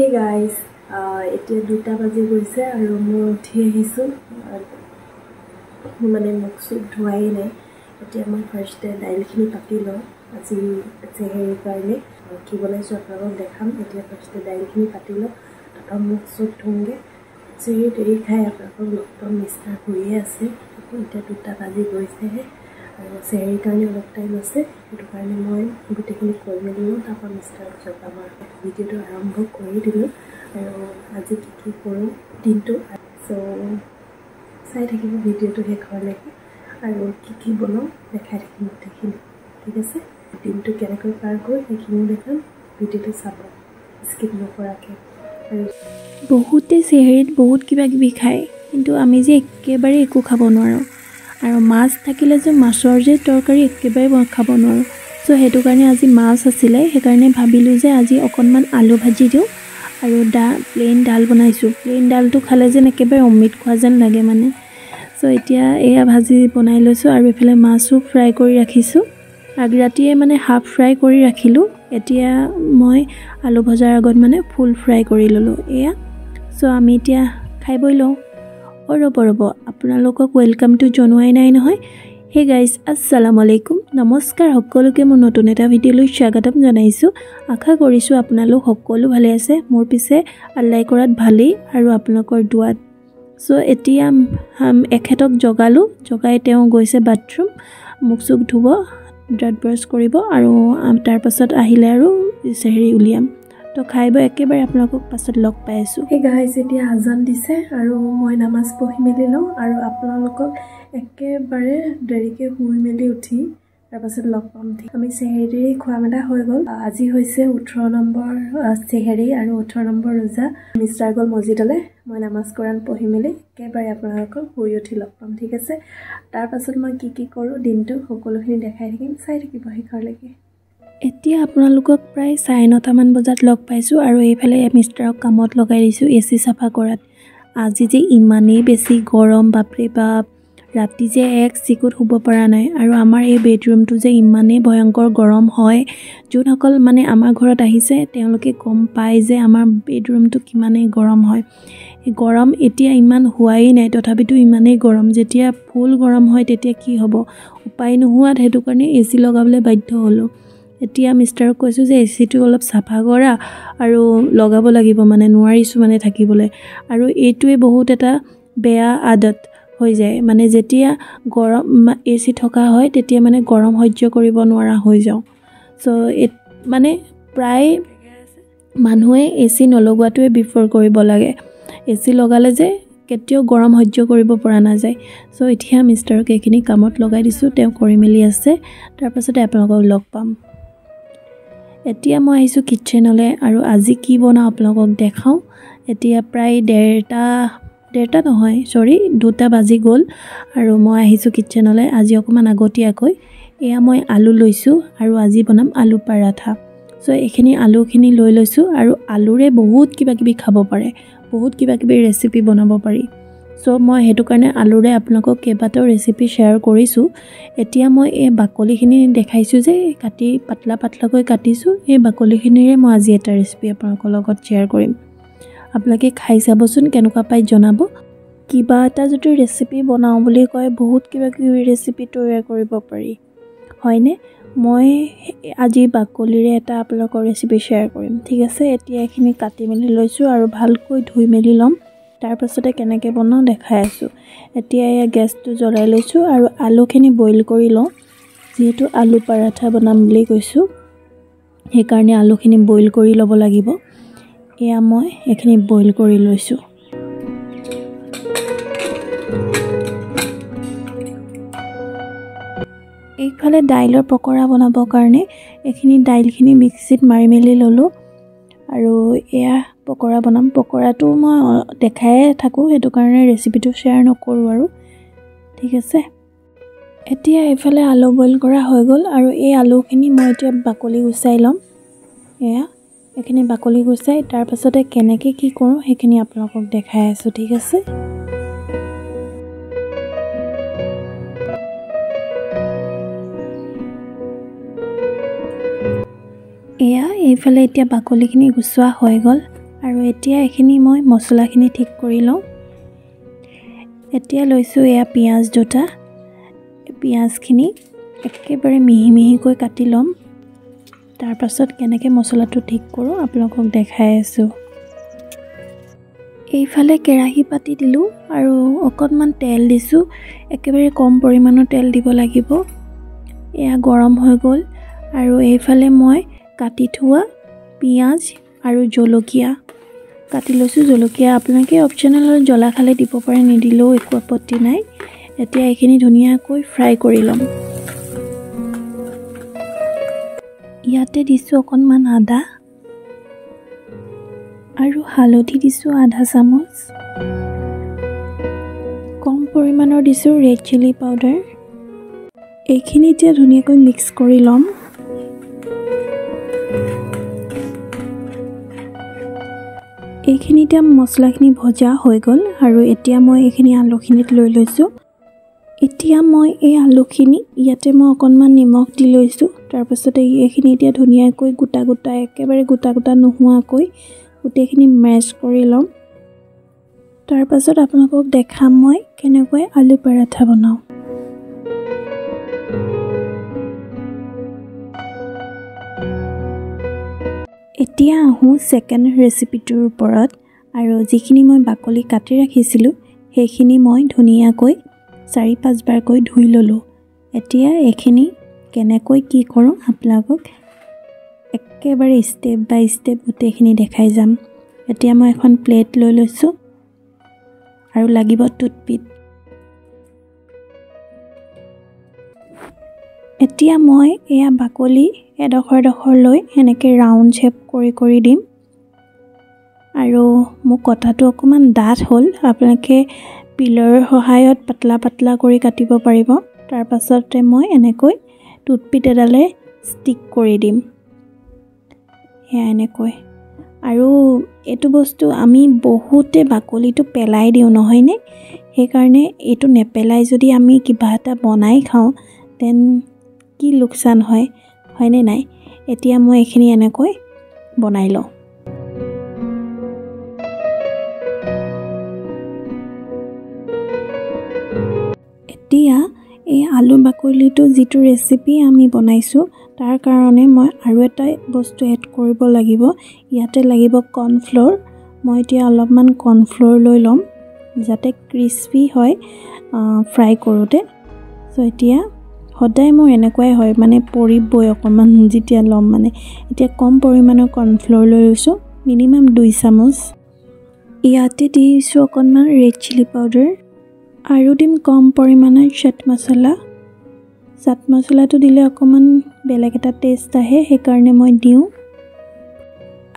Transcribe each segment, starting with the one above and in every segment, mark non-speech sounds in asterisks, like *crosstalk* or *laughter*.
Hey guys এতিয়া দুটা বাজি গৈছে আৰু মই উঠি আহিছোঁ। মানে মুখ চুখ ধোৱাই নাই। এতিয়া মই ফাৰ্ষ্টে দাইলখিনি পাতি লওঁ। আজি চেহেৰিৰ কাৰণে। কি বনাইছোঁ আপোনালোকক দেখাম। এতিয়া ফাৰ্ষ্টে দাইলখিনি পাতি লওঁ। তাৰপৰা মুখ চুখ ধোওঁগৈ। চেহেৰি দেৰি খাই আপোনালোকক পাম। মিষ্টাৰ শুইয়ে আছে। এতিয়া দুটা বাজি গৈছেহে। আৰু চেহেৰিৰ কাৰণে অলপ টাইম আছে। সেইটো কাৰণে মই গোটেইখিনি কৰি লওঁ তাৰপৰা মিষ্টাৰক জগাম আৰু ভিডিঅ'টো আৰম্ভ কৰি দিলোঁ। আৰু আজি কি কি কৰোঁ দিনটো চ' চাই থাকিব ভিডিঅ'টো শেষলৈকে আৰু কি কি বনাওঁ দেখাই থাকিম গোটেইখিনি। ঠিক আছে? দিনটো কেনেকৈ পাৰ কৰোঁ সেইখিনিও দেখাম। ভিডিঅ'টো চাব স্কিপ নকৰাকৈ। আৰু বহুতে চেহেৰিত বহুত কিবা কিবি খায় কিন্তু আমি যে একেবাৰে একো খাব নোৱাৰোঁ। আৰু মাছ থাকিলে যে মাছৰ যে তৰকাৰী একেবাৰে খাব নোৱাৰোঁ। চ' সেইটো কাৰণে আজি মাছ আছিলে সেইকাৰণে ভাবিলোঁ যে আজি অকণমান আলু ভাজি দিওঁ আৰু দা প্লেইন ডাল বনাইছোঁ। প্লেইন ডালটো খালে যেন একেবাৰে অমৃত খোৱা যেন লাগে মানে। চ' এতিয়া এয়া ভাজি বনাই লৈছোঁ আৰু এইফালে মাছো ফ্ৰাই কৰি ৰাখিছোঁ। আগ ৰাতিয়ে মানে হাফ ফ্ৰাই কৰি ৰাখিলোঁ। এতিয়া মই আলু ভজাৰ আগত মানে ফুল ফ্ৰাই কৰি ল'লোঁ। এয়া। চ' আমি এতিয়া খাই বৈ লওঁ। অ' ৰ'ব ৰ'ব আপোনালোকক ৱেলকামটো জনোৱাই নাই নহয়। হে গাইজ আছালামু আলাইকুম নমস্কাৰ সকলোকে মোৰ নতুন এটা ভিডিঅ'লৈ স্বাগতম জনাইছোঁ। আশা কৰিছোঁ আপোনালোক সকলো ভালে আছে। মোৰ পিছে আল্লাই কৰাত ভালেই আৰু আপোনালোকৰ দোৱাত। চ' এতিয়া এখেতক জগালোঁ। জগাই তেওঁ গৈছে বাথৰুম মুখ চুখ ধুব দাঁত ব্ৰাছ কৰিব আৰু তাৰপাছত আহিলে আৰু হেৰি উলিয়াম। তো খাই বৈ একেবাৰে আপোনালোকক পাছত লগ পাই আছোঁ। সেই গাইজ এতিয়া আজান দিছে আৰু মই নামাজ পঢ়ি মেলি লওঁ আৰু আপোনালোকক একেবাৰে দেৰিকৈ শুই মেলি উঠি তাৰপাছত লগ পাম আমি চেহেৰি খোৱা মেলা হৈ গ'ল। আজি হৈছে ওঠৰ নম্বৰ চেহেৰি আৰু ওঠৰ নম্বৰ ৰোজা। মিষ্টাৰ গ'ল মছজিদলৈ। মই নামাজ কোৰাণ পঢ়ি মেলি একেবাৰে আপোনালোকক শুই উঠি লগ পাম ঠিক আছে? তাৰপাছত মই কি কি কৰোঁ দিনটো সকলোখিনি দেখাই থাকিম। চাই থাকিব শেষৰলৈকে এতিয়া আপোনালোকক প্ৰায় চাৰে নটামান বজাত লগ পাইছোঁ আৰু এইফালে মিষ্টাৰক কামত লগাই দিছোঁ এ চি চাফা কৰাত। আজি যে ইমানেই বেছি গৰম বাপৰে বাপ। ৰাতি যে এক চিকুট শুব পৰা নাই আৰু আমাৰ এই বেডৰুমটো যে ইমানেই ভয়ংকৰ গৰম হয় যোনসকল মানে আমাৰ ঘৰত আহিছে তেওঁলোকে গম পায় যে আমাৰ বেডৰুমটো কিমানেই গৰম হয়। গৰম এতিয়া ইমান হোৱাই নাই তথাপিতো ইমানেই গৰম যেতিয়া ফুল গৰম হয় তেতিয়া কি হ'ব? উপায় নোহোৱাত সেইটো কাৰণে এ চি লগাবলৈ বাধ্য হ'লোঁ। এতিয়া মিষ্টাৰক কৈছোঁ যে এ চিটো অলপ চাফা কৰা আৰু লগাব লাগিব মানে নোৱাৰিছোঁ মানে থাকিবলৈ। আৰু এইটোৱে বহুত এটা বেয়া আদত হৈ যায়। মানে যেতিয়া গৰম এ চি থকা হয় তেতিয়া মানে গৰম সহ্য কৰিব নোৱাৰা হৈ যাওঁ। চ' মানে প্ৰায় মানুহে এ চি নলগোৱাটোৱে প্ৰিফাৰ কৰিব লাগে। এ চি লগালে যে কেতিয়াও গৰম সহ্য কৰিব পৰা নাযায়। চ' এতিয়া মিষ্টাৰক এইখিনি কামত লগাই দিছোঁ। তেওঁ কৰি মেলি আছে। তাৰপাছতে আপোনালোকক লগ পাম। এতিয়া মই আহিছোঁ কিটচেনলৈ আৰু আজি কি বনাওঁ আপোনালোকক দেখাওঁ। এতিয়া প্ৰায় ডেৰটা ডেৰটা নহয় চৰি দুটা বাজি গ'ল আৰু মই আহিছোঁ কিটচেনলৈ আজি অকণমান আগতীয়াকৈ। এয়া মই আলু লৈছোঁ আৰু আজি বনাম আলু পাৰাঠা। চ' এইখিনি আলুখিনি লৈ লৈছোঁ আৰু আলুৰে বহুত কিবা কিবি খাব পাৰে বহুত কিবা কিবি ৰেচিপি বনাব পাৰি। চ' মই সেইটো কাৰণে আলুৰে আপোনালোকক কেইবাটাও ৰেচিপি শ্বেয়াৰ কৰিছোঁ। এতিয়া মই এই বাকলিখিনি দেখাইছোঁ যে কাটি পাতলা পাতলাকৈ কাটিছোঁ। এই বাকলিখিনিৰে মই আজি এটা ৰেচিপি আপোনালোকৰ লগত শ্বেয়াৰ কৰিম। আপোনালোকে খাই চাবচোন কেনেকুৱা পাই জনাব। কিবা এটা যদি ৰেচিপি বনাওঁ বুলি কয় বহুত কিবা কিবি ৰেচিপি তৈয়াৰ কৰিব পাৰি। হয়নে? মই আজি বাকলিৰে এটা আপোনালোকৰ ৰেচিপি শ্বেয়াৰ কৰিম। ঠিক আছে? এতিয়া এইখিনি কাটি মেলি লৈছোঁ আৰু ভালকৈ ধুই মেলি ল'ম। তাৰপাছতে কেনেকৈ বনাওঁ দেখাই আছোঁ। এতিয়া এয়া গেছটো জ্বলাই লৈছোঁ আৰু আলুখিনি বইল কৰি লওঁ। যিহেতু আলু পৰাঠা বনাম বুলি কৈছোঁ সেইকাৰণে আলুখিনি বইল কৰি ল'ব লাগিব। এয়া মই এইখিনি বইল কৰি লৈছোঁ। এইফালে দাইলৰ পকৰা বনাবৰ কাৰণে এইখিনি দাইলখিনি মিক্সিত মাৰি মেলি ল'লোঁ। আৰু এয়া পকৰা বনাম। পকৰাটো মই দেখায়ে থাকোঁ সেইটো কাৰণে ৰেচিপিটো শ্বেয়াৰ নকৰোঁ আৰু। ঠিক আছে? এতিয়া এইফালে আলু বইল কৰা হৈ গ'ল আৰু এই আলুখিনি মই এতিয়া বাকলি গুচাই ল'ম। এয়া এইখিনি বাকলি গুচাই তাৰপাছতে কেনেকৈ কি কৰোঁ সেইখিনি আপোনালোকক দেখাই আছোঁ ঠিক আছে? এয়া এইফালে এতিয়া বাকলিখিনি গুচোৱা হৈ গ'ল। আৰু এতিয়া এইখিনি মই মছলাখিনি ঠিক কৰি লওঁ। এতিয়া লৈছোঁ এয়া পিঁয়াজ দুটা। পিঁয়াজখিনি একেবাৰে মিহি মিহিকৈ কাটি ল'ম। তাৰপাছত কেনেকৈ মছলাটো ঠিক কৰোঁ আপোনালোকক দেখাই আছোঁ। এইফালে কেৰাহী পাতি দিলোঁ আৰু অকণমান তেল দিছোঁ। একেবাৰে কম পৰিমাণৰ তেল দিব লাগিব। এয়া গৰম হৈ গ'ল। আৰু এইফালে মই কাটি থোৱা পিঁয়াজ আৰু জলকীয়া। কাটি লৈছোঁ জলকীয়া। আপোনালোকে অপশ্যনেল জ্বলা খালে দিব পাৰে নিদিলেও একো আপত্তি নাই। এতিয়া এইখিনি ধুনীয়াকৈ ফ্ৰাই কৰি ল'ম। ইয়াতে দিছোঁ অকণমান আদা আৰু হালধি দিছোঁ আধা চামুচ। কম পৰিমাণৰ দিছোঁ ৰেড চিলি পাউডাৰ এইখিনি এতিয়া ধুনীয়াকৈ মিক্স কৰি ল'ম। এইখিনি এতিয়া মছলাখিনি ভজা হৈ গ'ল আৰু এতিয়া মই এইখিনি আলুখিনিত লৈ লৈছোঁ। এতিয়া মই এই আলুখিনি ইয়াতে মই অকণমান নিমখ দি লৈছোঁ। তাৰপাছতে এইখিনি এতিয়া ধুনীয়াকৈ গোটা গোটা একেবাৰে গোটা গোটা নোহোৱাকৈ গোটেইখিনি মেচ কৰি ল'ম। তাৰপাছত আপোনালোকক দেখাম মই কেনেকৈ আলু পৰাঠা বনাওঁ। এতিয়া আহোঁ ছেকেণ্ড ৰেচিপিটোৰ ওপৰত আৰু যিখিনি মই বাকলি কাটি ৰাখিছিলোঁ সেইখিনি মই ধুনীয়াকৈ চাৰি পাঁচবাৰকৈ ধুই ল'লোঁ। এতিয়া এইখিনি কেনেকৈ কি কৰোঁ আপোনালোকক একেবাৰে ষ্টেপ বাই ষ্টেপ গোটেইখিনি দেখাই যাম। এতিয়া মই এখন প্লেট লৈ লৈছোঁ আৰু লাগিব টুথপিক এতিয়া মই এয়া বাকলি এডোখৰ এডোখৰ লৈ এনেকৈ ৰাউণ্ড শ্বেপ কৰি কৰি দিম। আৰু মোক কটাটো অকণমান ডাঠ হ'ল আপোনালোকে পিলৰ সহায়ত পাতলা পাতলা কৰি কাটিব পাৰিব। তাৰপাছতে মই এনেকৈ টুথপিক এডালে ষ্টিক কৰি দিম। সেয়া এনেকৈ। আৰু এইটো বস্তু আমি বহুতে বাকলিটো পেলাই দিওঁ নহয়নে? সেইকাৰণে এইটো নেপেলাই যদি আমি কিবা এটা বনাই খাওঁ দেন কি লোকচান হয় হয়নে নাই? এতিয়া মই এইখিনি এনেকৈ বনাই লওঁ। এতিয়া এই আলু বাকলিটো যিটো ৰেচিপি আমি বনাইছোঁ তাৰ কাৰণে মই আৰু এটা বস্তু এড কৰিব লাগিব। ইয়াতে লাগিব কৰ্ণফ্ল'ৰ মই এতিয়া অলপমান কৰ্ণফ্ল'ৰ লৈ ল'ম যাতে ক্ৰিস্পি হয় ফ্ৰাই কৰোঁতে। চ' এতিয়া সদায় মোৰ এনেকুৱাই হয় মানে পৰিবই অকণমান যেতিয়া ল'ম মানে। এতিয়া কম পৰিমাণৰ কৰ্ণফ্ল'ৰ লৈ লৈছোঁ মিনিমাম দুই চামুচ। ইয়াতে দিছোঁ অকণমান ৰেড চিলি পাউডাৰ আৰু দিম কম পৰিমাণৰ চাট মছলা। চাট মছলাটো দিলে অকণমান বেলেগ এটা টেষ্ট আহে সেইকাৰণে মই দিওঁ।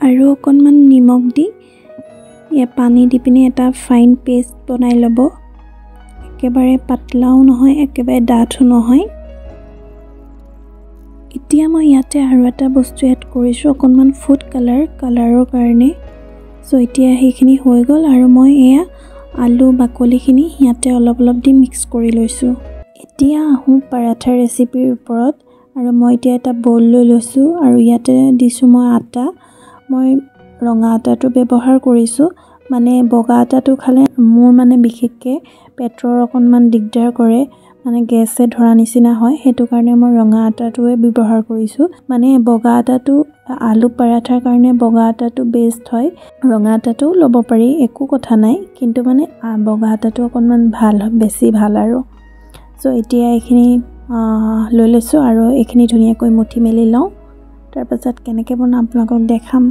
আৰু অকণমান নিমখ দি ইয়াত পানী দি পিনি এটা ফাইন পেষ্ট বনাই ল'ব। একেবাৰে পাতলাও নহয় একেবাৰে ডাঠো নহয়। এতিয়া মই ইয়াতে আৰু এটা বস্তু এড কৰিছোঁ অকণমান ফুড কালাৰ কালাৰৰ কাৰণে। চ' এতিয়া সেইখিনি হৈ গ'ল আৰু মই এয়া আলু বাকলিখিনি ইয়াতে অলপ অলপ দি মিক্স কৰি লৈছোঁ। এতিয়া আহোঁ পাৰাঠা ৰেচিপিৰ ওপৰত আৰু মই এতিয়া এটা বল লৈ লৈছোঁ আৰু ইয়াতে দিছোঁ মই আটা। মই ৰঙা আটাটো ব্যৱহাৰ কৰিছোঁ মানে বগা আটাটো খালে মোৰ মানে বিশেষকৈ পেটৰ অকণমান দিগদাৰ কৰে। মানে গেছে ধৰা নিচিনা হয় সেইটো কাৰণে মই ৰঙা আটাটোৱে ব্যৱহাৰ কৰিছোঁ। মানে বগা আটাটো আলু পৰাঠাৰ কাৰণে বগা আটাটো বেষ্ট হয়। ৰঙা আটাটোও ল'ব পাৰি একো কথা নাই। কিন্তু মানে বগা আটাটো অকণমান ভাল বেছি ভাল আৰু। চ' এতিয়া এইখিনি লৈ লৈছোঁ আৰু এইখিনি ধুনীয়াকৈ মুঠি মেলি লওঁ। তাৰপাছত কেনেকৈ বনাওঁ আপোনালোকক দেখাম।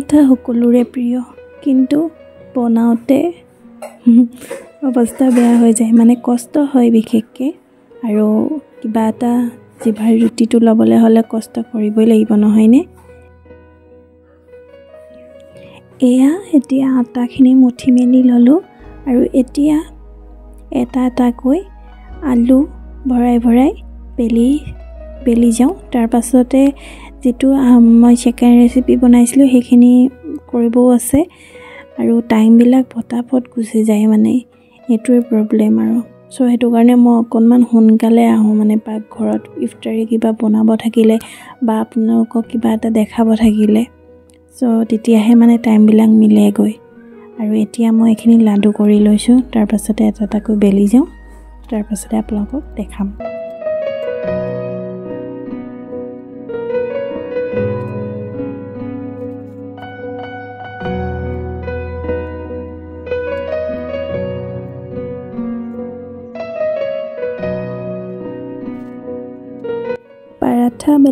পৰাঠা সকলোৰে প্ৰিয়। কিন্তু বনাওঁতে *laughs* অৱস্থা বেয়া হৈ যায়। মানে কষ্ট হয় বিশেষকৈ। আৰু কিবা এটা জিভাৰ ৰুটিটো ল'বলৈ হ'লে কষ্ট কৰিবই লাগিব নহয়নে এয়া এতিয়া আটাখিনি মুঠি মেলি ল'লোঁ আৰু এতিয়া এটা এটাকৈ আলু ভৰাই ভৰাই বেলি বেলি যাওঁ। তাৰপাছতে যিটো মই ছেকেণ্ড ৰেচিপি বনাইছিলোঁ সেইখিনি কৰিবও আছে। আৰু টাইমবিলাক পটাপট গুচি যায় মানে। সেইটোৱে প্ৰব্লেম আৰু। চ' সেইটো কাৰণে মই অকণমান সোনকালে আহোঁ মানে পাকঘৰত ইফতাৰী কিবা বনাব থাকিলে বা আপোনালোকক কিবা এটা দেখাব থাকিলে। চ' তেতিয়াহে মানে টাইমবিলাক মিলেগৈ। আৰু এতিয়া মই এইখিনি লাডু কৰি লৈছোঁ। তাৰপাছতে এটা এটাকৈ বেলি যাওঁ। তাৰপাছতে আপোনালোকক দেখাম।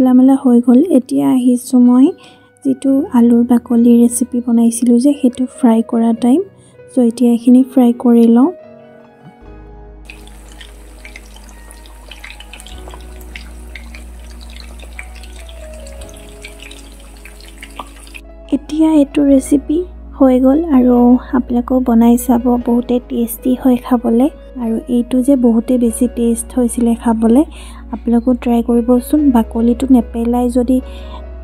বেলা মেলা হৈ গ'ল। এতিয়া আহিছোঁ মই যিটো আলুৰ বাকলিৰ ৰেচিপি বনাইছিলোঁ যে সেইটো ফ্ৰাই কৰা টাইম চ' এতিয়া এইখিনি ফ্ৰাই কৰি লওঁ। এতিয়া এইটো ৰেচিপি হৈ গ'ল আৰু আপোনালোকেও বনাই চাব বহুতেই টেষ্টি হয় খাবলৈ। আৰু এইটো যে বহুতেই বেছি টেষ্ট হৈছিলে খাবলৈ। আপোনালোকেও ট্ৰাই কৰিবচোন। বাকলিটো নেপেলাই যদি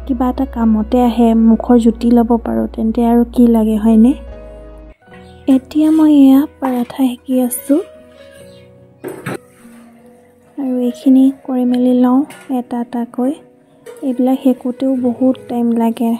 কিবা এটা কামতে আহে মুখৰ জুতি ল'ব পাৰোঁ তেন্তে আৰু কি লাগে হয়নে? এতিয়া মই এয়া পাৰাঠা শিকি আছোঁ। আৰু এইখিনি কৰি মেলি লওঁ এটা এটাকৈ এইবিলাক শেকোঁতেও বহুত টাইম লাগে।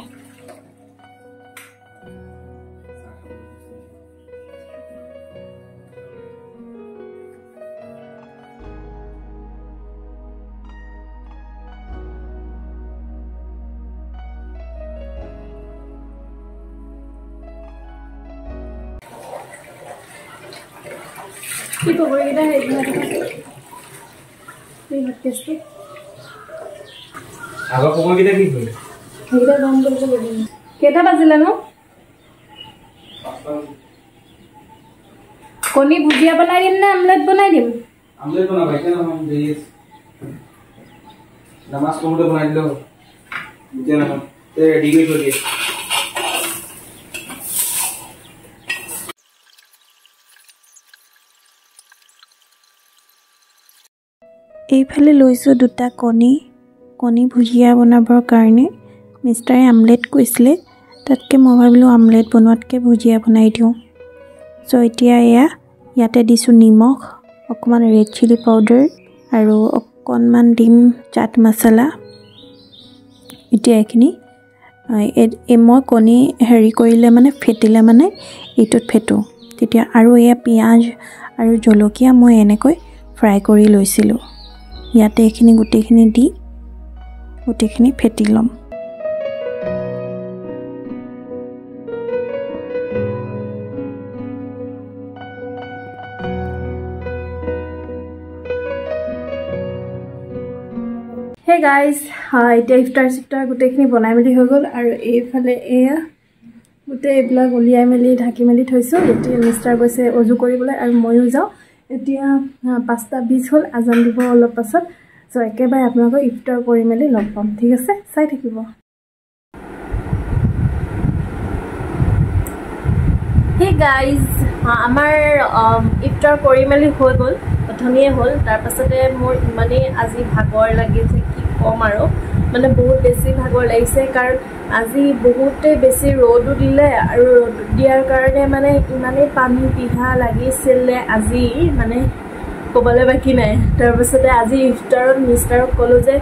কেইটা বাজিলে নো কণী ভুজিয়া বনাই দিম নে আমলেট বনাই দিম নামাজ পঢ়োতে বনাই দিলেও এতিয়া নহয় ৰেডি কৰি থৈ দিয়ে এইফালে লৈছোঁ দুটা কণী। কণী ভুজিয়া বনাবৰ কাৰণে মিষ্টাৰে আমলেট কৈছিলে। তাতকৈ মই ভাবিলোঁ আমলেট বনোৱাতকৈ ভুজিয়া বনাই দিওঁ। চ' এতিয়া এয়া ইয়াতে দিছোঁ নিমখ অকণমান ৰেড চিলি পাউডাৰ আৰু অকণমান দিম চাট মছলা। এতিয়া এইখিনি এই মই কণী হেৰি কৰিলে মানে ফেটিলে মানে এইটোত ফেটোঁ। তেতিয়া আৰু এয়া পিঁয়াজ আৰু জলকীয়া মই এনেকৈ ফ্ৰাই কৰি লৈছিলোঁ। ইয়াতে এইখিনি গোটেইখিনি দি গোটেইখিনি ফেটি ল'ম। হে গাইজ এতিয়া ইফতাৰ চিফতাৰ গোটেইখিনি বনাই মেলি হৈ গ'ল আৰু এইফালে এয়া গোটেই এইবিলাক উলিয়াই মেলি ঢাকি মেলি থৈছোঁ। এতিয়া মিষ্টাৰ গৈছে অজু কৰিবলৈ আৰু ময়ো যাওঁ। এতিয়া পাঁচটা বিছ হ'ল আজান দিব অলপ পাছত। চ' একেবাৰে আপোনালোকক ইফতাৰ কৰি মেলি লগ পাম ঠিক আছে? চাই থাকিব। হে গাইজ আমাৰ ইফতাৰ কৰি মেলি হৈ গ'ল অথনিয়ে হ'ল। তাৰপাছতে মোৰ ইমানেই আজি ভাগৰ লাগিছে কি ক'ম আৰু। মানে বহুত বেছি ভাগৰ লাগিছে কাৰণ আজি বহুতেই বেছি ৰ'দো দিলে আৰু ৰ'দ দিয়াৰ কাৰণে মানে ইমানেই পানী পিহা লাগিছিলে আজি মানে ক'বলৈ বাকী নাই। তাৰপাছতে আজি ইফতাৰত মিষ্টাৰক ক'লোঁ যে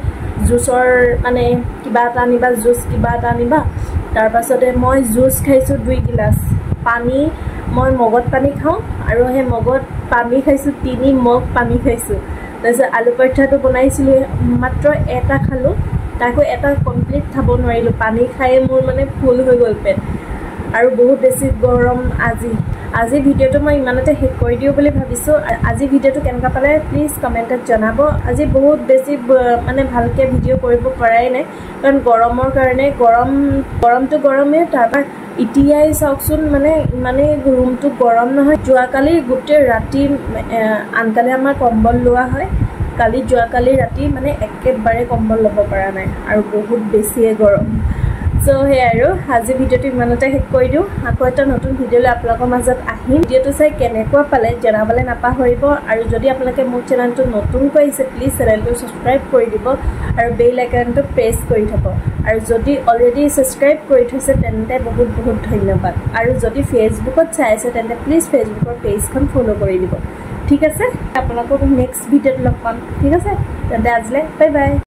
জুচৰ মানে কিবা এটা আনিবা জুচ কিবা এটা আনিবা। তাৰপাছতে মই জুচ খাইছোঁ দুই গিলাচ। পানী মই মগত পানী খাওঁ আৰু সেই মগত পানী খাইছোঁ তিনি মগ পানী খাইছোঁ। তাৰপিছত আলু পৰঠাটো বনাইছিলোঁ মাত্ৰ এটা খালোঁ তাকো এটা কমপ্লিট খাব নোৱাৰিলোঁ পানী খায়ে মোৰ মানে ফুল হৈ গ'ল পেট। আৰু বহুত বেছি গৰম আজি। আজি ভিডিঅ'টো মই ইমানতে শেষ কৰি দিওঁ বুলি ভাবিছোঁ। আজি ভিডিঅ'টো কেনেকুৱা পালে প্লিজ কমেণ্টত জনাব। আজি বহুত বেছি মানে ভালকৈ ভিডিঅ' কৰিব পৰাই নাই। কাৰণ গৰমৰ কাৰণে গৰম গৰমটো গৰমেই তাৰপৰা এতিয়াই চাওকচোন মানে ইমানেই ৰুমটো গৰম নহয়। যোৱাকালি গোটেই ৰাতি আনকালে আমাৰ কম্বল লোৱা হয়। কালি যোৱাকালি ৰাতি মানে একেবাৰে কম্বল ল'ব পৰা নাই আৰু বহুত বেছিয়ে গৰম। চ' সেয়াই আৰু আজি ভিডিঅ'টো ইমানতে শেষ কৰি দিওঁ। আকৌ এটা নতুন ভিডিঅ'লৈ আপোনালোকৰ মাজত আহিম। ভিডিঅ'টো চাই কেনেকুৱা পালে জনাবলৈ নাপাহৰিব। আৰু যদি আপোনালোকে মোৰ চেনেলটো নতুনকৈ আহিছে প্লিজ চেনেলটো ছাবস্ক্ৰাইব কৰি দিব। আৰু বেল আইকনটো প্ৰেছ কৰি থ'ব। আৰু যদি অলৰেডি ছাবস্ক্ৰাইব কৰি থৈছে তেন্তে বহুত বহুত ধন্যবাদ। আৰু যদি ফেচবুকত চাই আছে তেন্তে প্লিজ ফেচবুকৰ পেজখন ফ'ল' কৰি দিব। ঠিক আছে? আপোনালোকক নেক্সট ভিডিঅ'ত লগ পাম। ঠিক আছে? তেন্তে আজিলৈ বাই বাই